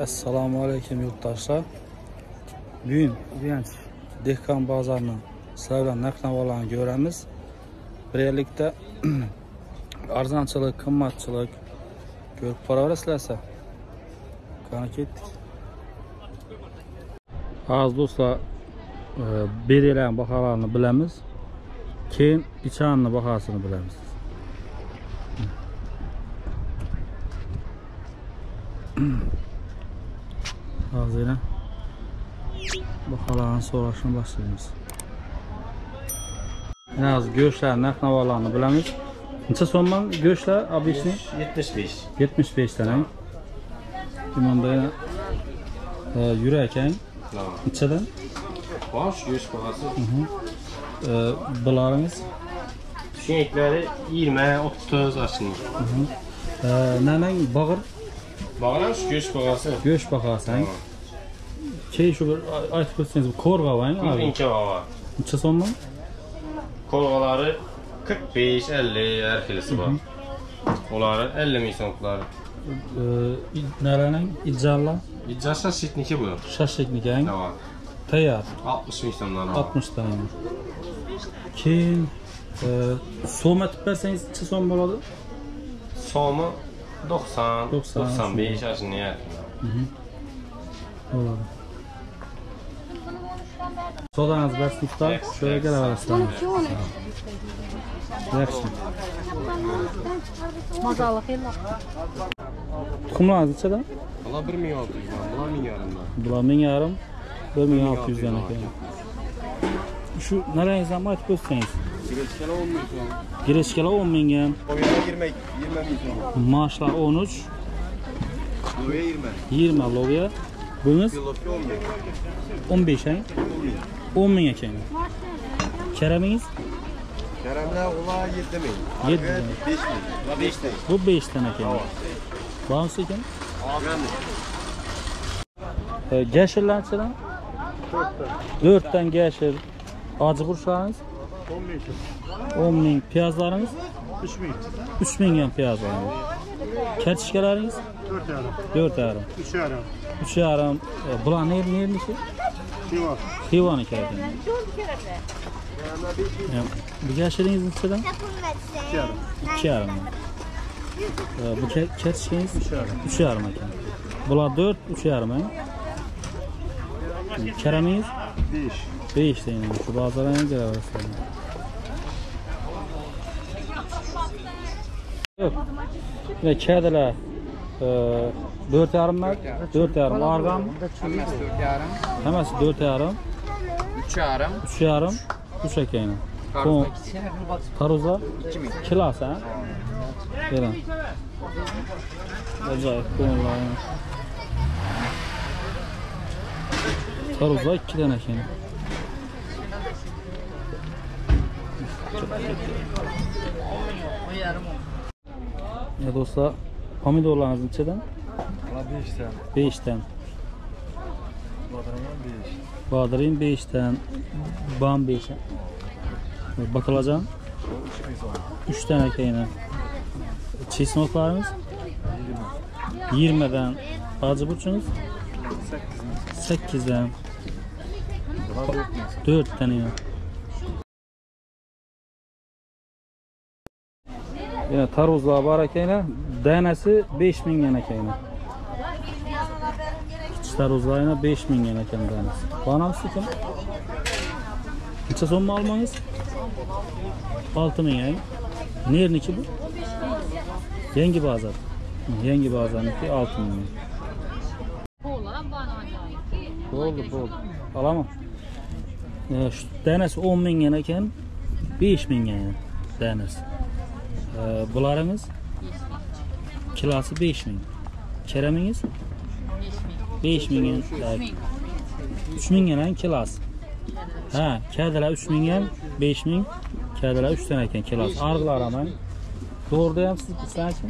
Assalomu alaykum yurtdoshlar. Bugun Uyanch dehqon bozorini sizlar bilan narx-navolarni ko'ramiz. Birgalikda arzonchilik, qimmatchilik ko'rib boraverasizlar. Qani ketdik. Hozir do'stlar, berilan baholarni bilamiz. Keyin ichanni bahosini bilamiz. Hazır elə. Bu xalanın soruşunu başlayırıq. Ən az göğüşlər nərx navalarını biləmiz. Neçə sonman göğüşlər abisini? 75. 75 dənə. Limanda e, yürəkən. Neçədən? Baş göğüş bahası. E, bularınız? Şeyhləri 20-30 açılır. E, Nəmən bağır? Bağıran göğüş bahası. Göğüş bahası. Tamam bir aytib o'tsangiz bu ko'rg'avang Bir abi. ince hava. Necha so'mman? Kolgaları 45, 50 her kilisi var. Onları 50 milyonları. E, naraning ijalla İcazsa sitniki bu. shashliknikan Tamam. tayyor 60 milyonlar var. 60 tane. Keyin so'm aytib bersangiz necha so'm bo'ladi? Somu 90, 90, 95 aşkın yer. Bo'ladi. Sodangiz bas to'xtab, shunga kelaverasizlar. Yaxshi. Mazalı xeyla. Tuxumlaringiz nechadan? Valla 1 milyon 600. Bula milyonlar. Bular ming yarim, bir ming olti yuzdan ekan. Shu narangizdan aytib o'tsangiz. Sigirtkala 10 milyon. Girechkalar 10 mingga, Oyana girmek 20 milyon. mashlar 13, Buraya 20. 20 logiya. Bungiz Yıllık 10 milyon. 15 ang, 10 ming ekan. Karamingiz Keremler ola 7 milyon. Yedi Arkaya milyon. 5 milyon. 5 milyon. bu 5 dan ekan. Bağımsız ekan. E, Gashirlar nechadan? 4 dan gashir. Hoji burishlarimiz 10 ming, piyozlarimiz 3 ming, 3 mingga piyozlarimiz. Kartishkalaringiz 4 yarim, 4 yarim. 3 yarim, 3 yarim. E, bular ne nerniki? Xiva, Xivoniki ekan. E, Bu gashiringiz nechadan? 2 yarim, 2 yarim. E, bu kartishkangiz 3 yarim ekan. Bular 4, 3 yarim. ha? Karamingiz 5, 5 deyman. Shu bozorga kelaverasizlar. Yo'q. Mana kadilar e, 4 yarimlar, 4 yarim. Argan Hammasi 4 yarim, hammasi 4 yarim, 3 yarim, 3 yarim, 3 ekan. qarpuz Taruza 2 ming. kilosi ha? Keling. Ajoyib ko'ngillar. Taruza 2 dan ekan. Ya do'stlar, pomidorlarimiz nechadan? Valla 5 tane, 5 dan. badanagan 5, Badirin 5 dan. Bam 5. Batalacan 3 ming so'm, 3 dan ekan. Chesnoklarimiz 20 dan. Hacı burçunuz 8 dan. bular 4 ming so'm. 4 tane. Yana tarvuzlar bor ekan. Danasi 5 mingdan ekan. Kichik tarvuzlar yana 5 mingdan ekan danasi. Banamsiz ekan. Necha so'm olmangiz? 6 ming ang. Nerniki bu? Yangi bozor. Yangi bozorniki 6 ming. Oğlan bana acayip. Bo'ldi, bo'ldi. Olaman. Shu danasi 10 mingdan ekan, 5 mingga yana danasi. E, bularingiz kilosi 5 ming. Keramingiz 5 ming. 3 mingdan kilosi. Ha, kadilar 3 mingdan 5 ming, kadilar 3 dan ekan kilosi. Arg'lar ham. To'g'ri deyapsiz, sizlarchi?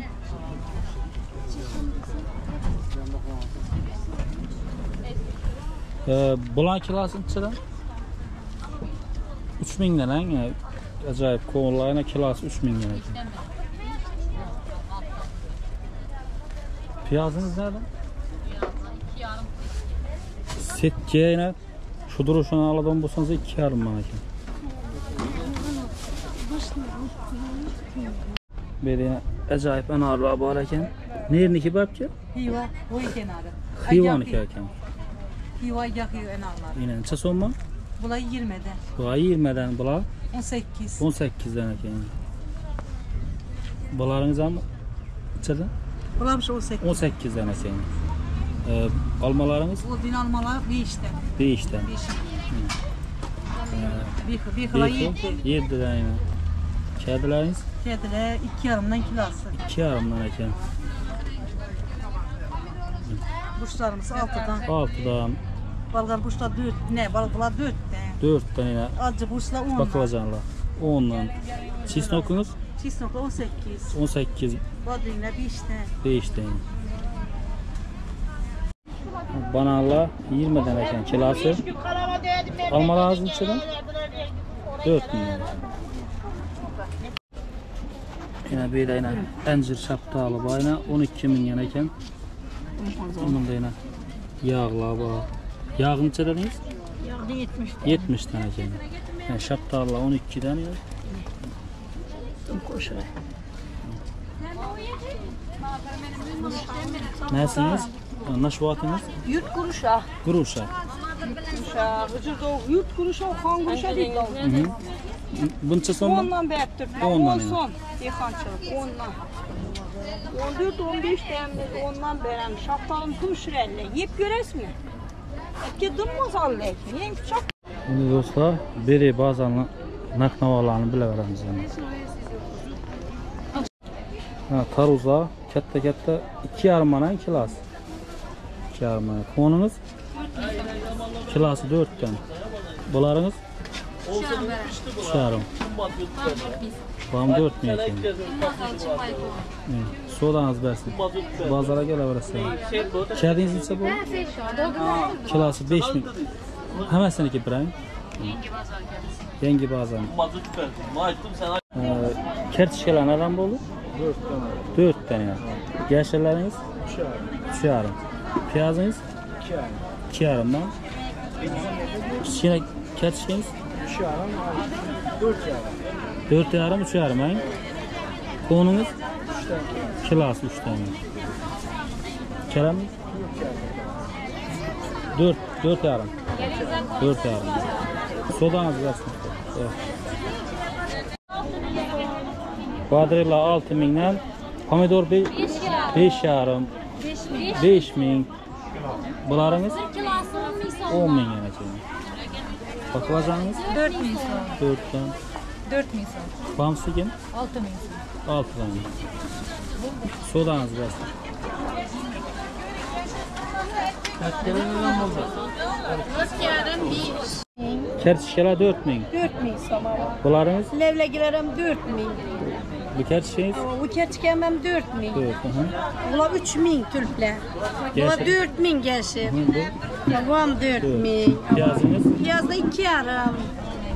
E, bulan kilosi nechadan? 3 mingdan ang. Ajoyib ko'ngillarni kilosi 3 mingdan ekan. Piyozingiz nerede? Setçe yine şu duruşunu aladan bulsanız iki yarım bana ki. Bir de acayip anarlığa bağlı eken. Nerede babçı? Hiva, oy kenarı. Hıyvanı eken. Hiva yakıyor enarlar. Yine neçe sonma? Bulay 20'de. Bu ay 20'den bula 18. 18'den eken. Bularınız ama neçeden? Bulamış 18. 18'den eken. Ee, almalarınız O din almalar bir işte. değişten. Bir şey. Bir, bir hıla yedi. 7'den yine. Kedileriniz Kediler iki yarımdan kilosu. iki yarımdan eken. Kuşlarımız altıdan. 6'dan Balgar kuşlar dört. Ne? Balgılar dörtten. 4'ten yine Acı kuşlar ondan. bakılacanlar. 10'dan. Siz ne okunuz? Çisnokla 18. 18 Badrinle bir işte. değişti. Bananla 20'den eken kilası. Alma lazım içeden. 4 milyon. Yine bir de yine encir şaptalı bu yine 12 milyon eken. Onun da yine yağla bu. Yağın içe dediniz? Yardım 70. 70 tane eken. Yani şaptalı 12'den ya. Nesiniz? Naş vaatiniz? Yurt kuruşa. Kuruşa. Kuruşa. Yurt kuruşa, kan kuruşa değil. Bunça son Ondan beyaptır. Ondan On yani. son. Dehançılık. Ondan. 14 15 demir ondan beren şaptalım kumşurelle. Yiyip göres mi? Ki dummaz allek. Yem çok Şimdi dostlar naknavalarını bile veremiz yani. Ha, taruza katta katta iki yarım mana kilas. İki yarım mana. Konunuz kilası dörtten. Bularınız üç yarım. Bam dört mü ekin? Sodanız versin. Bazılara gel versin. Kerdiniz ise bu? Kilası beş mi? Hemen seneki İbrahim. Yengi bazen. Ee, kertişkeler nereden bu olur? Dört tane. Dört tane. Yaşlarınız? Üç yarım. Üç yarım. Piyazınız? İki yarım. İki yarımdan. Yine kertişkeniz? Üç yarım. Dört yarım. Dört yarım, üç yarım. He? Konunuz? Üç tane. Kilas üç tane. Kerem? Dört, dört yarım. Dört yarım. Sodanız versin. Evet. Badrilla altı mindən, pomidor be- beş yarım, beş min. Bunlarınız Kilası 10 on min yana çekin. Bakılacağınız 4 bin son. dörtten. 4 bin son. Bamsı kim? 6 bin son. Altı tane. Sodanız versin. Kertişkeler dört min. 4 min samara. Bunlarınız Levlegilerim 4 min. Bu kertişkeniz Bu keçkemem 4 min. dört. Hı hı. Ula 3 min tülple. Ula Gerçek. 4 min gelsin. Hı, bu Babam 4 min. piyazınız Piyazda 2 yarım.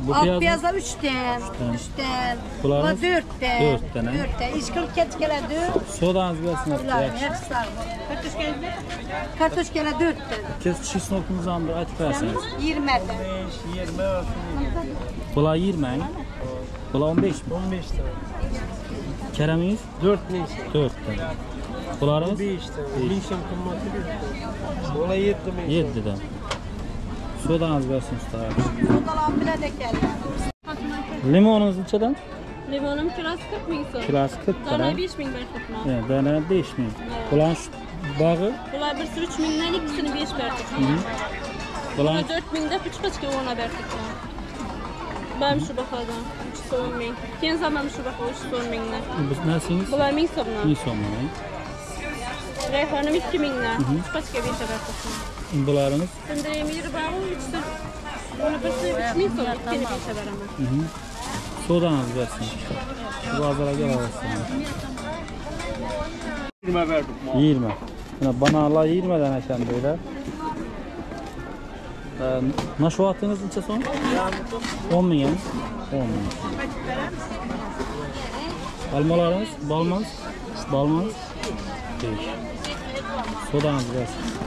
Bu Alt piyazın- piyazda 3'ten. 3'ten. Bunlarınız? Ula 4'ten. Dört tane. 4'ten. İşkıl keçkeler 4. sodanız versin. Ulan Yaxşı. hepsi sağ ol. Kartoşkeler Kartoşkeler 4'ten. Kes şişin okunuz versiniz. 20'den. Beş, yirmi olsun. Bula 20 mi? Bula 15 mi? On beş tane. Kereminiz Dört neyse. 4 tane. Bularınız Beş tane. Beş tane kımmatı bir. Olay yedi mi? 7'den. Sodanız versin usta. Ondan bile de geldi. Limonunuz neçeden? Limonum kilosu 40 min so'm. Kilosu 40 Dana lira. 5 min berkutma. Evet, dana 5 min. Bulan şu bağı, Bular birisi 3 mindan ikkisini 5 berkutma. bulan Bular 4 mingda uch qochga o'na Bam shu bahoda 3 so'm ming. Keyin zamam shu baho 3 so'm mingdan. bu nesiniz? Ming so'mdan. İyi sonlanayım. Rayhonim 2 mingdan. Uch qochga 5 berkutma. Bularınız Sindirayım yeri bağı 3 so'm. Uni birisi 3 ming so'm, ikkini 5 beraman. sodanız versin. Şu bazara gel arasın. Yirmi verdim. 20. Yine bana Allah 20 tane böyle. Ee, naşuatınız neçe son? 10 min yani. 10 min. Almalarınız, balmanız, balmanız. Değil. Sodanız versin.